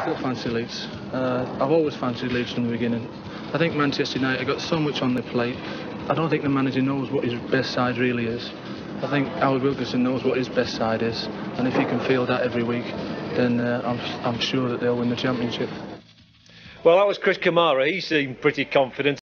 still fancy Leeds. Uh, I've always fancied Leeds from the beginning. I think Manchester United got so much on their plate. I don't think the manager knows what his best side really is. I think Howard Wilkinson knows what his best side is, and if he can feel that every week, then uh, I'm, I'm sure that they'll win the championship. Well, that was Chris Kamara. He seemed pretty confident.